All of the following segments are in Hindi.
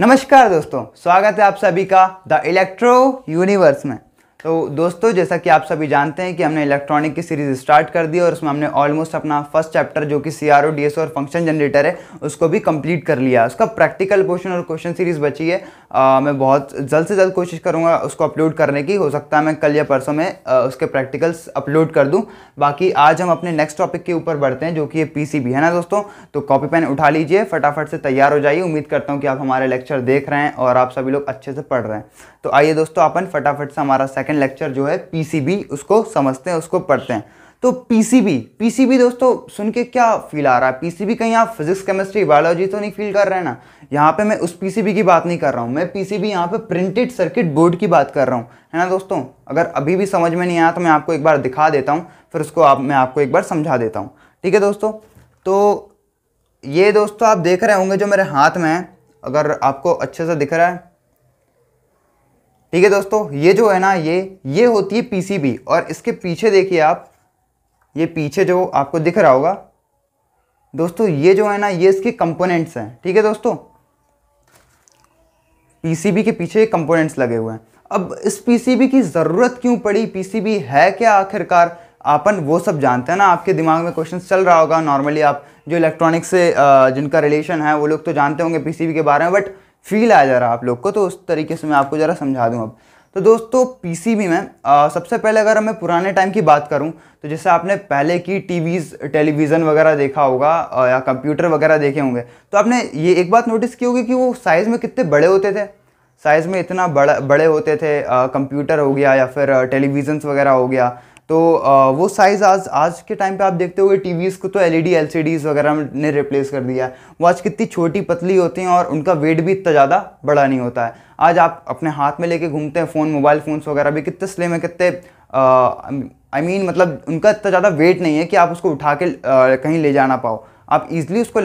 नमस्कार दोस्तों स्वागत है आप सभी का द इलेक्ट्रो यूनिवर्स में। तो दोस्तों जैसा कि आप सभी जानते हैं कि हमने इलेक्ट्रॉनिक की सीरीज़ स्टार्ट कर दी और उसमें हमने ऑलमोस्ट अपना फ़र्स्ट चैप्टर जो कि C R O D S और फ़ंक्शन जनरेटर है उसको भी कंप्लीट कर लिया। उसका प्रैक्टिकल पोर्शन और क्वेश्चन सीरीज़ बची है। आ, मैं बहुत जल्द से जल्द कोशिश करूँगा उसको अपलोड करने की। हो सकता है मैं कल या परसों में आ, उसके प्रैक्टिकल्स अपलोड कर दूँ। बाकी आज हम अपने नेक्स्ट टॉपिक के ऊपर बढ़ते हैं जो कि ये पी है ना दोस्तों? तो कॉपी पेन उठा लीजिए फटाफट से तैयार हो जाइए। उम्मीद करता हूँ कि आप हमारे लेक्चर देख रहे हैं और आप सभी लोग अच्छे से पढ़ रहे हैं। तो आइए दोस्तों अपन फटाफट से हमारा सेकेंड लेक्चर जो है पीसीबी उसको समझते हैं, उसको पढ़ते हैं। तो पीसीबी पीसीबी दोस्तों, सुन के क्या फील आ रहा है? पीसीबी कहीं आप फिजिक्स केमिस्ट्री बायोलॉजी तो नहीं फील कर रहे हैं ना? यहाँ पे मैं उस पीसीबी की बात नहीं कर रहा हूँ। मैं पीसीबी यहाँ पे प्रिंटेड सर्किट बोर्ड की बात कर रहा हूँ। है ना दोस्तों? अगर अभी भी समझ में नहीं आया तो मैं आपको एक बार दिखा देता हूँ, फिर उसको आप, मैं आपको एक बार समझा देता हूँ। ठीक है दोस्तों? तो ये दोस्तों आप देख रहे होंगे जो मेरे हाथ में है, अगर आपको अच्छे से दिख रहा है ठीक है दोस्तों, ये जो है ना, ये ये होती है पीसीबी और इसके पीछे देखिए आप, ये पीछे जो आपको दिख रहा होगा। दोस्तों, ये जो है ना, ये इसके कंपोनेंट्स हैं, ठीक है दोस्तों? पीसीबी के पीछे कंपोनेंट्स लगे हुए हैं। अब इस पीसीबी की ज़रूरत क्यों पड़ी? पीसीबी है क्या आखिरकार? आपन वो सब जानते हैं ना, आपके दिमाग में क्वेश्चन चल रहा होगा। नॉर्मली आप जो इलेक्ट्रॉनिक्स से जिनका रिलेशन है, वो लोग तो जानते होंगे पीसीबी के बारे में बट फील आ जा रहा आप लोग को तो उस तरीके से मैं आपको ज़रा समझा दूँ अब। तो दोस्तों पीसीबी में आ, सबसे पहले अगर मैं पुराने टाइम की बात करूँ तो जैसे आपने पहले की टीवीज़ टेलीविज़न वगैरह देखा होगा या कंप्यूटर वगैरह देखे होंगे तो आपने ये एक बात नोटिस की होगी कि वो साइज़ में कितने बड़े होते थे? साइज़ में इतना बड़ा बड़े होते थे कंप्यूटर हो गया या फिर टेलीविज़न्स वगैरह हो गया तो वो साइज़ आज आज के टाइम पे आप देखते हो टीवीज़ को तो एलईडी एलसीडीज़ वगैरह ने रिप्लेस कर दिया है। वो आज कितनी छोटी पतली होती हैं और उनका वेट भी इतना ज़्यादा बड़ा नहीं होता है। आज आप अपने हाथ में लेके घूमते हैं फ़ोन मोबाइल फ़ोन्स वगैरह भी कितने स्लिम है कितने आई मीन mean, मतलब उनका इतना ज़्यादा वेट नहीं है कि आप उसको उठा के आ, कहीं ले जाना पाओ। आप इजीली उसको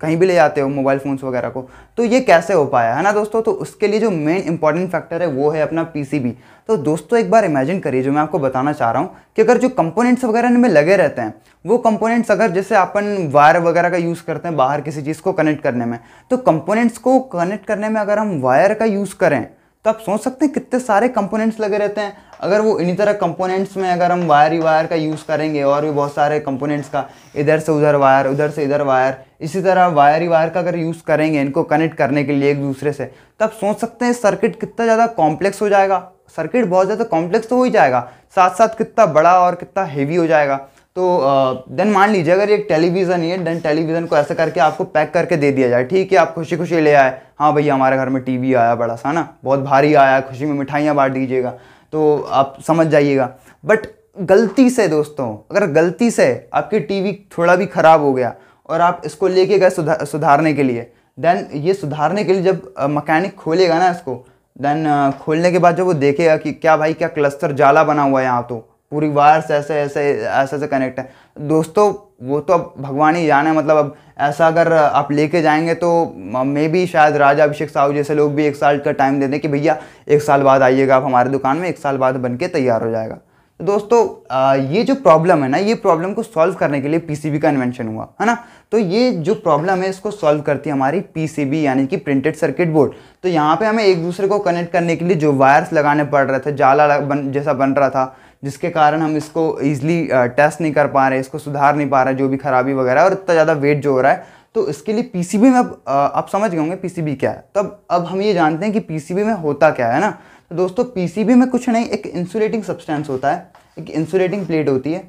कहीं भी ले जाते हो मोबाइल फ़ोन्स वगैरह को तो ये कैसे हो पाया, है ना दोस्तों? तो उसके लिए जो मेन इंपॉर्टेंट फैक्टर है, वो है अपना पीसीबी तो दोस्तों, एक बार इमेजिन करिए, जो मैं आपको बताना चाह रहा हूँ कि अगर जो कंपोनेंट्स वगैरह में लगे रहते हैं, वो कंपोनेंट्स अगर जैसे अपन वायर वगैरह का यूज़ करते हैं बाहर किसी चीज़ को कनेक्ट करने में तो कंपोनेंट्स को कनेक्ट करने में अगर हम वायर का यूज़ करें तो आप सोच सकते हैं कितने सारे कंपोनेंट्स लगे रहते हैं। अगर वो इन्हीं तरह कंपोनेंट्स में अगर हम वायर ही वायर का यूज़ करेंगे और भी बहुत सारे कंपोनेंट्स का, इधर से उधर वायर उधर से इधर वायर इसी तरह वायर ही वायर का अगर यूज़ करेंगे इनको कनेक्ट करने के लिए एक दूसरे से तो आप सोच सकते हैं सर्किट कितना ज़्यादा कॉम्प्लेक्स हो जाएगा। सर्किट बहुत ज़्यादा कॉम्प्लेक्स तो हो ही जाएगा साथ साथ कितना बड़ा और कितना हेवी हो जाएगा। तो देन मान लीजिए, अगर एक टेलीविज़न ही है देन टेलीविज़न को ऐसा करके आपको पैक करके दे दिया जाए, ठीक है, आप खुशी खुशी ले आए। हाँ भैया, हमारे घर में टीवी आया बड़ा सा ना? बहुत भारी आया, खुशी में मिठाइयाँ बांट दीजिएगा। तो आप समझ जाइएगा। बट गलती से दोस्तों, अगर गलती से आपकी टीवी थोड़ा भी ख़राब हो गया और आप इसको लेके गए सुधार सुधारने के लिए देन ये सुधारने के लिए जब मकैनिक खोलेगा ना इसको देन खोलने के बाद जब वो देखेगा कि क्या भाई, क्या क्लस्टर जाला बना हुआ है यहाँ तो पूरी वायर्स ऐसे ऐसे ऐसे ऐसे कनेक्ट है। दोस्तों, वो तो अब भगवान ही जाने मतलब अब ऐसा अगर आप लेके जाएँगे तो मे भी शायद राजा अभिषेक साहू जैसे लोग भी एक साल का टाइम दे दें कि भैया, एक साल बाद आइएगा आप हमारे दुकान में, एक साल बाद बन के तैयार हो जाएगा। तो दोस्तों ये जो प्रॉब्लम है ना, ये प्रॉब्लम को सॉल्व करने के लिए पीसीबी का इन्वेंशन हुआ, है ना? तो ये जो प्रॉब्लम है, इसको सॉल्व करती है हमारी पीसीबी यानी कि प्रिंटेड सर्किट बोर्ड तो यहाँ पे हमें एक दूसरे को कनेक्ट करने के लिए जो वायर्स लगाने पड़ रहे थे, जाला बन, जैसा बन रहा था जिसके कारण हम इसको ईजिली टेस्ट नहीं कर पा रहे, इसको सुधार नहीं पा रहे, जो भी खराबी वगैरह और इतना ज़्यादा वेट जो हो रहा है। तो इसके लिए पीसीबी में अब आप समझ गए होंगे पीसीबी क्या है। तो अब अब हम ये जानते हैं कि पीसीबी में होता क्या है ना। तो दोस्तों पीसीबी में कुछ नहीं, एक इंसुलेटिंग सब्सटेंस होता है, एक इंसुलेटिंग प्लेट होती है।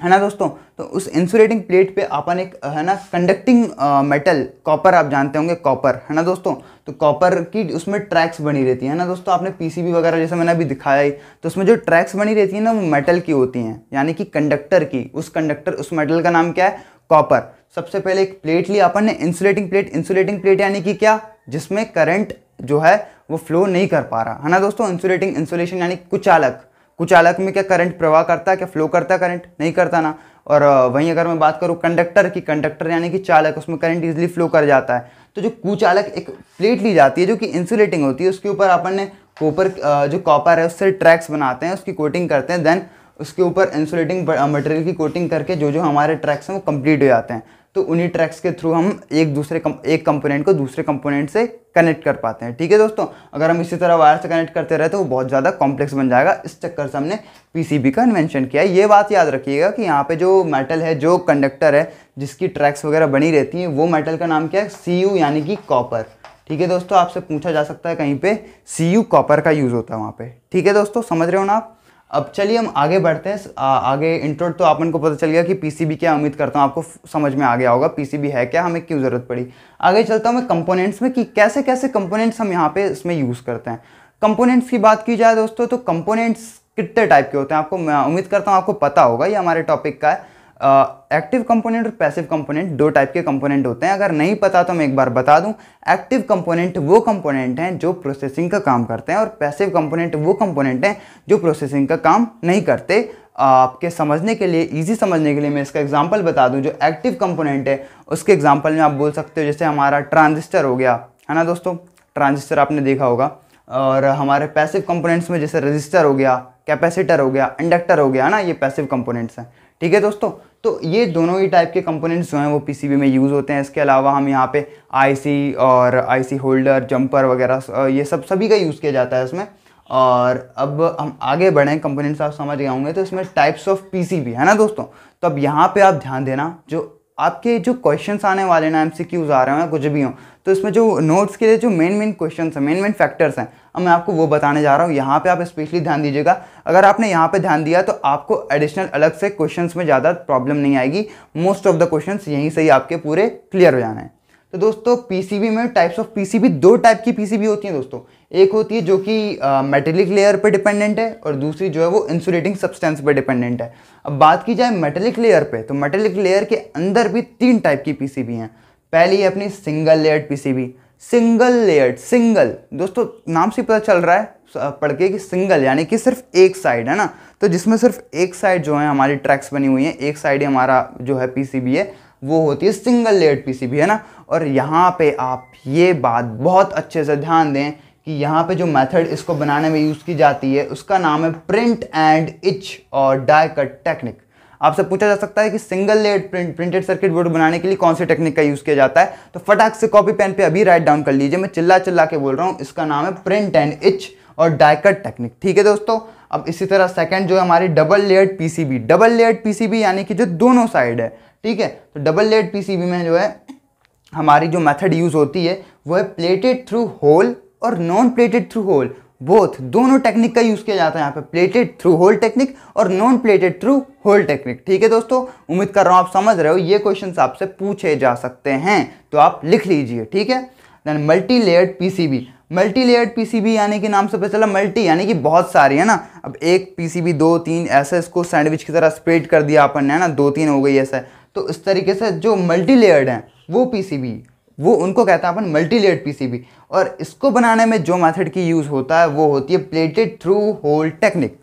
है ना दोस्तों? तो उस इंसुलेटिंग प्लेट पे अपन एक, है ना कंडक्टिंग मेटल कॉपर आप जानते होंगे कॉपर है ना दोस्तों? तो कॉपर की उसमें ट्रैक्स बनी रहती है ना दोस्तों? आपने पीसीबी वगैरह जैसे मैंने अभी दिखाया ही तो उसमें जो ट्रैक्स बनी रहती है ना, वो मेटल की होती हैं, यानी कि कंडक्टर की। उस कंडक्टर उस मेटल का नाम क्या है? कॉपर सबसे पहले एक प्लेट ली अपन ने इंसुलेटिंग प्लेट इंसुलेटिंग प्लेट यानी कि क्या? जिसमें करंट जो है, वो फ्लो नहीं कर पा रहा। है ना दोस्तों? इंसुलेटिंग इंसुलेशन यानी कुचालक कुचालक में क्या करंट प्रवाह करता है, क्या फ्लो करता है करंट नहीं करता ना। और वहीं अगर मैं बात करूँ कंडक्टर की कंडक्टर यानी कि चालक, उसमें करंट इजिली फ्लो कर जाता है। तो जो कुचालक एक प्लेट ली जाती है, जो कि इंसुलेटिंग होती है, उसके ऊपर अपन ने कॉपर जो कॉपर है, उससे ट्रैक्स बनाते हैं, उसकी कोटिंग करते हैं देन उसके ऊपर इंसुलेटिंग मटेरियल की कोटिंग करके जो जो हमारे ट्रैक्स हैं, वो कंप्लीट हो जाते हैं। तो उन्हीं ट्रैक्स के थ्रू हम एक दूसरे कम, एक कंपोनेंट को दूसरे कंपोनेंट से कनेक्ट कर पाते हैं। ठीक है दोस्तों? अगर हम इसी तरह वायर से कनेक्ट करते रहे तो वो बहुत ज़्यादा कॉम्प्लेक्स बन जाएगा। इस चक्कर से हमने पीसीबी का इन्वेंशन किया ये बात याद रखिएगा कि यहाँ पे जो मेटल है जो कंडक्टर है जिसकी ट्रैक्स वगैरह बनी रहती हैं वो मेटल का नाम क्या है? सी यानी कि कॉपर ठीक है दोस्तों? आपसे पूछा जा सकता है कहीं पर सी कॉपर का यूज़ होता है वहाँ पर ठीक है दोस्तों? समझ रहे हो ना आप? अब चलिए हम आगे बढ़ते हैं। आ, आगे इंट्रो तो आप को पता चल गया कि पीसीबी क्या उम्मीद करता हूँ आपको समझ में आ गया होगा पीसीबी है क्या हमें क्यों ज़रूरत पड़ी। आगे चलता हूँ मैं कंपोनेंट्स में कि कैसे कैसे कंपोनेंट्स हम यहाँ पे इसमें यूज़ करते हैं। कंपोनेंट्स की बात की जाए दोस्तों तो कंपोनेंट्स कितने टाइप के होते हैं आपको मैं उम्मीद करता हूँ आपको पता होगा ये हमारे टॉपिक का है। एक्टिव कंपोनेंट और पैसिव कंपोनेंट दो टाइप के कंपोनेंट होते हैं। अगर नहीं पता तो मैं एक बार बता दूँ। एक्टिव कंपोनेंट वो कंपोनेंट हैं जो प्रोसेसिंग का काम करते हैं और पैसिव कंपोनेंट वो कंपोनेंट हैं जो प्रोसेसिंग का काम नहीं करते। आपके समझने के लिए इजी समझने के लिए मैं इसका एग्जांपल बता दूँ। जो एक्टिव कंपोनेंट है, उसके एग्जांपल में आप बोल सकते हो, जैसे हमारा ट्रांजिस्टर हो गया। है ना दोस्तों? ट्रांजिस्टर आपने देखा होगा। और हमारे पैसिव कंपोनेंट्स में जैसे रजिस्टर हो गया कैपेसिटर हो गया इंडक्टर हो गया, है ना? ये पैसिव कंपोनेंट्स हैं। ठीक है दोस्तों? तो ये दोनों ही टाइप के कंपोनेंट्स जो हैं वो पीसीबी में यूज़ होते हैं। इसके अलावा हम यहाँ पे आईसी और आईसी होल्डर जंपर वगैरह ये सब, सभी का यूज़ किया जाता है इसमें। और अब हम आगे बढ़ें कंपोनेंट्स आप समझ गए होंगे तो इसमें टाइप्स ऑफ़ पीसीबी है ना दोस्तों? तो अब यहाँ पे आप ध्यान देना, जो आपके जो क्वेश्चंस आने वाले ना एम आ रहे हैं कुछ भी हों तो इसमें जो नोट्स के लिए जो मेन मेन क्वेश्चन हैं मेन मेन फैक्टर्स हैं, अब मैं आपको वो बताने जा रहा हूँ। यहाँ पे आप स्पेशली ध्यान दीजिएगा। अगर आपने यहाँ पे ध्यान दिया तो आपको एडिशनल अलग से क्वेश्चंस में ज़्यादा प्रॉब्लम नहीं आएगी। मोस्ट ऑफ़ द क्वेश्चंस यहीं से ही आपके पूरे क्लियर हो जाने हैं। तो दोस्तों पीसीबी में टाइप्स ऑफ़ पीसीबी दो टाइप की पीसीबी होती हैं दोस्तों। एक होती है जो कि मेटेलिक लेयर पर डिपेंडेंट है और दूसरी जो है वो इंसुलेटिंग सब्सटेंस पर डिपेंडेंट है। अब बात की जाए मेटेलिक लेयर पे तो मेटेलिक लेयर के अंदर भी तीन टाइप की पीसीबी हैं। पहली है अपनी single layered PCB single layered single दोस्तों, नाम से पता चल रहा है पढ़ के कि सिंगल यानी कि सिर्फ़ एक साइड है ना? तो जिसमें सिर्फ़ एक साइड जो है हमारी ट्रैक्स बनी हुई है, एक साइड ही हमारा जो है पीसीबी है, वो होती है सिंगल लेयर्ड पीसीबी है ना? और यहाँ पे आप ये बात बहुत अच्छे से ध्यान दें कि यहाँ पे जो मेथड इसको बनाने में यूज़ की जाती है, उसका नाम है प्रिंट एंड इच और डाई कट टेक्निक। आपसे पूछा जा सकता है कि single layered print, printed circuit board बनाने के लिए कौन सी टेक्निक का यूज़ किया जाता है? तो फटाक से कॉपी पेन पे अभी राइट डाउन कर लीजिए, मैं चिल्ला चिल्ला के बोल रहा हूँ, इसका नाम है प्रिंट एंड इच और डायकट टेक्निक। ठीक है दोस्तों, अब इसी तरह सेकंड जो है हमारी double layered PCB double layered PCB यानी कि जो दोनों साइड है, ठीक है? तो डबल लेयर्ड पीसीबी में जो है, हमारी जो मेथड यूज़ होती है, वो है प्लेटेड थ्रू होल और non plated through hole both दोनों टेक्निक का यूज़ किया जाता है यहाँ पे। प्लेटेड थ्रू होल टेक्निक और non plated through hole technique ठीक है दोस्तों? उम्मीद कर रहा हूँ आप समझ रहे हो। ये क्वेश्चन आपसे पूछे जा सकते हैं। तो आप लिख लीजिए, ठीक है? Then multi layered PCB multi layered PCB यानी कि नाम से पता चला मल्टी यानी कि बहुत सारी, है ना? अब एक पीसीबी दो, तीन, ऐसे इसको सैंडविच की तरह स्प्रेड कर दिया अपन ने, है ना? दो, तीन हो गई ऐसा। तो इस तरीके से जो मल्टी लेयर्ड हैं, वो पीसीबी वो उनको कहता है अपन मल्टी लेयर्ड पीसीबी और इसको बनाने में जो मेथड की यूज़ होता है, वो होती है प्लेटेड थ्रू होल टेक्निक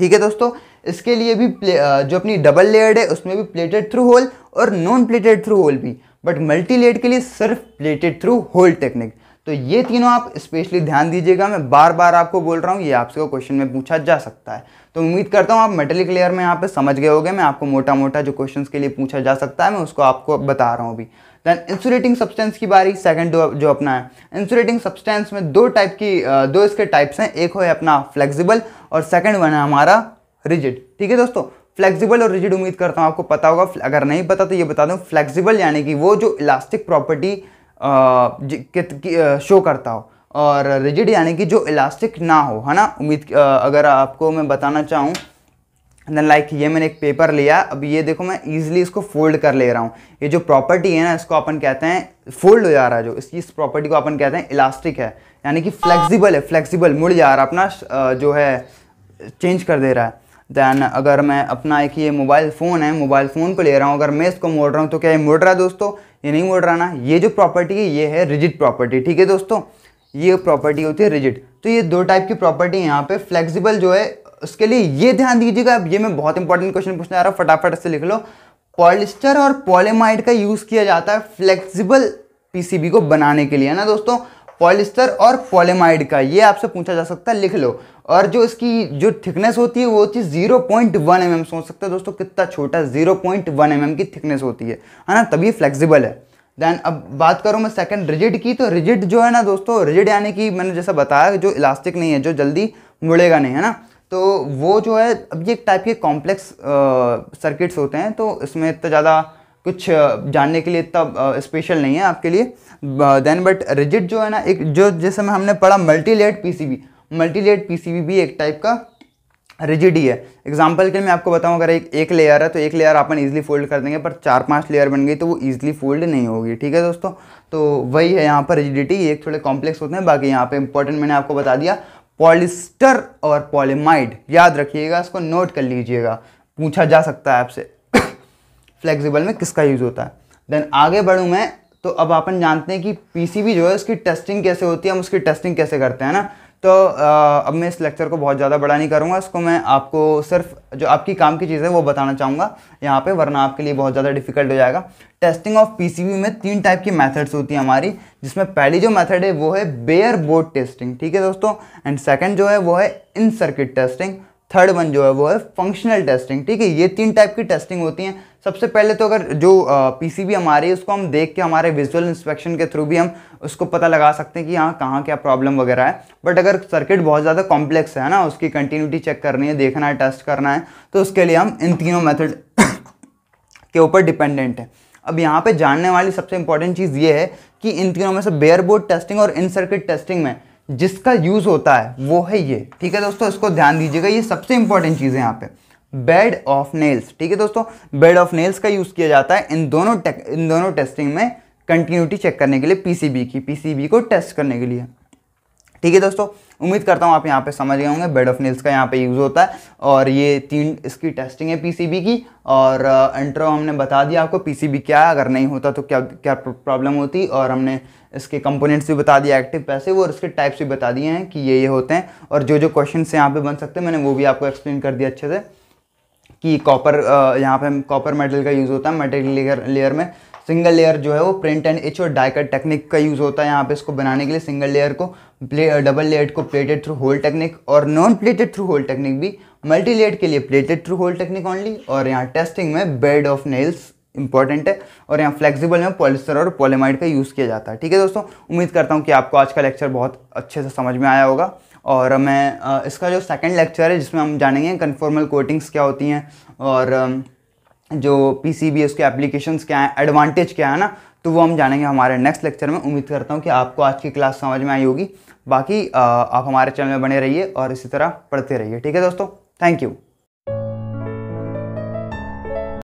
ठीक है दोस्तों? इसके लिए भी जो अपनी डबल लेयर्ड है, उसमें भी प्लेटेड थ्रू होल और नॉन प्लेटेड थ्रू होल भी। बट मल्टी के लिए सिर्फ़ प्लेटेड थ्रू होल टेक्निक तो ये तीनों आप स्पेशली ध्यान दीजिएगा। मैं बार बार आपको बोल रहा हूँ, ये आपसे क्वेश्चन में पूछा जा सकता है। तो उम्मीद करता हूँ आप मेटेलिक लेयर में यहाँ पे समझ गए होंगे। मैं आपको मोटा मोटा जो क्वेश्चंस के लिए पूछा जा सकता है, मैं उसको आपको बता रहा हूँ अभी। देन इंसुलेटिंग सब्सटेंस की बारी सेकंड जो अपना है। इंसुलेटिंग सब्सटेंस में दो टाइप की दो इसके टाइप्स हैं। एक है अपना फ्लेक्सिबल और सेकंड वन है हमारा रिजिड ठीक है दोस्तों? फ्लेक्सिबल और रिजिड उम्मीद करता हूँ आपको पता होगा। अगर नहीं पता तो ये बता दूँ। फ्लेक्सिबल यानी कि वो जो इलास्टिक प्रॉपर्टी शो करता हो। और रिजिड यानी कि जो इलास्टिक ना हो, है ना? उम्मीद अगर आपको मैं बताना चाहूँ देन लाइक ये मैंने एक पेपर लिया। अब ये देखो, मैं ईजिली इसको फोल्ड कर ले रहा हूँ। ये जो प्रॉपर्टी है ना, इसको अपन कहते हैं फोल्ड हो जा रहा है जो। इसकी इस प्रॉपर्टी को अपन कहते हैं इलास्टिक है। यानी कि फ्लेक्सिबल है फ्लेक्सिबल मुड़ जा रहा अपना जो है चेंज कर दे रहा है। दैन अगर मैं अपना एक ये मोबाइल फ़ोन है मोबाइल फ़ोन को ले रहा हूँ, अगर मैं इसको मोड़ रहा हूँ तो क्या ये मुड़ रहा है दोस्तों? ये नहीं मुड़ रहा ना। ये जो प्रॉपर्टी है, ये है रिजिड प्रॉपर्टी ठीक है दोस्तों? ये प्रॉपर्टी होती है रिजिड तो ये दो टाइप की प्रॉपर्टी है यहाँ पे। फ्लेक्सिबल जो है उसके लिए ये ध्यान दीजिएगा। अब ये मैं बहुत इंपॉर्टेंट क्वेश्चन पूछने आ रहा हूँ। फटाफट से लिख लो। पॉलिस्टर और पॉलीमाइड का यूज़ किया जाता है फ्लेक्सिबल पीसीबी को बनाने के लिए, है ना दोस्तों? पॉलिस्टर और पॉलीमाइड का, ये आपसे पूछा जा सकता है, लिख लो। और जो इसकी जो थिकनेस होती है, वो होती है zero point one M M सोच सकते हैं दोस्तों? कितना छोटा ज़ीरो पॉइंट वन एम की थिकनेस होती है है ना? तभी फ्लेक्सिबल है। देन अब बात करूँ मैं सेकंड रिजिड की तो रिजिड जो है ना दोस्तों रिजिड यानी कि मैंने जैसा बताया जो इलास्टिक नहीं है, जो जल्दी मुड़ेगा नहीं, है ना? तो वो जो है, अब ये एक टाइप के कॉम्प्लेक्स सर्किट्स होते हैं तो इसमें इतना ज़्यादा कुछ जानने के लिए इतना स्पेशल नहीं है आपके लिए। देन बट रिजिड जो है ना, एक जो, जैसे में हमने पढ़ा multi layered PCB multi layered PCB भी एक टाइप का रिजिड ही है। एग्ज़ाम्पल के लिए मैं आपको बताऊँ, अगर एक एक लेयर है तो एक लेयर अपन इजीली फोल्ड कर देंगे, पर चार पाँच लेयर बन गई तो वो ईजिली फोल्ड नहीं होगी, ठीक है दोस्तों? तो वही है यहाँ पर रिजिडिटी एक थोड़े कॉम्प्लेक्स होते हैं, बाकी यहाँ पे इंपॉर्टेंट मैंने आपको बता दिया। पॉलिस्टर और पॉलीमाइड, याद रखिएगा, इसको नोट कर लीजिएगा। पूछा जा सकता है आपसे फ्लेक्सिबल में किसका यूज़ होता है। देन आगे बढ़ूँ मैं तो अब अपन जानते हैं कि पीसीबी जो है, उसकी टेस्टिंग कैसे होती है, हम उसकी टेस्टिंग कैसे करते हैं ना? तो आ, अब मैं इस लेक्चर को बहुत ज़्यादा बड़ा नहीं करूँगा इसको मैं आपको सिर्फ़ जो आपकी काम की चीज़ें वो बताना चाहूँगा। यहाँ पे वरना आपके लिए बहुत ज़्यादा डिफ़िकल्ट हो जाएगा। टेस्टिंग ऑफ़ पीसीबी में तीन टाइप की मेथड्स होती हैं हमारी जिसमें पहली जो मेथड है वो है बेयर बोर्ड टेस्टिंग ठीक है दोस्तों? एंड सेकेंड जो है वो है in circuit testing third one जो है वो है फंक्शनल टेस्टिंग ठीक है? ये तीन टाइप की टेस्टिंग होती हैं। सबसे पहले तो अगर जो पीसीबी हमारी है, उसको हम देख के हमारे विजुअल इंस्पेक्शन के थ्रू भी हम उसको पता लगा सकते हैं कि यहाँ कहाँ क्या प्रॉब्लम वगैरह है। बट अगर सर्किट बहुत ज़्यादा कॉम्प्लेक्स है ना, उसकी कंटिन्यूटी चेक करनी है, देखना है टेस्ट करना है तो उसके लिए हम इन तीनों मेथड के ऊपर डिपेंडेंट है। अब यहाँ पे जानने वाली सबसे इंपॉर्टेंट चीज़ ये है कि इन तीनों में से बेयर बोर्ड टेस्टिंग और इन सर्किट टेस्टिंग में जिसका यूज़ होता है, वो है ये। ठीक है दोस्तों, इसको ध्यान दीजिएगा, ये सबसे इंपॉर्टेंट चीज़ है यहाँ पे। बेड ऑफ़ नेल्स ठीक है दोस्तों बेड ऑफ़ नेल्स का यूज़ किया जाता है इन दोनों इन दोनों टेस्टिंग में कंटिन्यूटी चेक करने के लिए पीसीबी की पीसीबी को टेस्ट करने के लिए। ठीक है दोस्तों, उम्मीद करता हूँ आप यहाँ पे समझ गए होंगे बेड ऑफ़ नेल्स का यहाँ पे यूज़ होता है, और ये तीन, इसकी टेस्टिंग है पीसीबी की, और इंट्रो हमने बता दिया आपको पीसीबी क्या है, अगर नहीं होता तो क्या क्या प्रॉब्लम होती, और हमने इसके कंपोनेंट्स भी बता दिया एक्टिव पैसिव और इसके टाइप्स भी बता दिए हैं कि ये ये होते हैं। और जो जो क्वेश्चन यहाँ पे बन सकते हैं, मैंने वो भी आपको एक्सप्लेन कर दिया अच्छे से कि कॉपर यहाँ पे कॉपर मेटल का यूज़ होता है मेटल लेयर लेयर में। सिंगल लेयर जो है वो प्रिंट एंड इच और डाइकट टेक्निक का यूज़ होता है यहाँ पे इसको बनाने के लिए सिंगल लेयर को। प्ले डबल लेयर को प्लेटेड थ्रू होल टेक्निक और non plated through hole technique भी। मल्टी लेयर के लिए plated through hole technique only और यहाँ टेस्टिंग में बेड ऑफ़ नेल्स इंपॉर्टेंट है और यहाँ फ्लेक्सिबल में पॉलिस्टर और पॉलीमाइड का यूज़ किया जाता है। ठीक है दोस्तों? उम्मीद करता हूँ कि आपको आज का लेक्चर बहुत अच्छे से समझ में आया होगा। और मैं इसका जो सेकंड लेक्चर है, जिसमें हम जानेंगे कन्फॉर्मल कोटिंग्स क्या होती हैं और जो पी सी बी उसके एप्लीकेशंस क्या हैं एडवांटेज क्या है ना तो वो हम जानेंगे हमारे नेक्स्ट लेक्चर में। उम्मीद करता हूँ कि आपको आज की क्लास समझ में आई होगी। बाकी आप हमारे चैनल में बने रहिए और इसी तरह पढ़ते रहिए। ठीक है दोस्तों? Thank you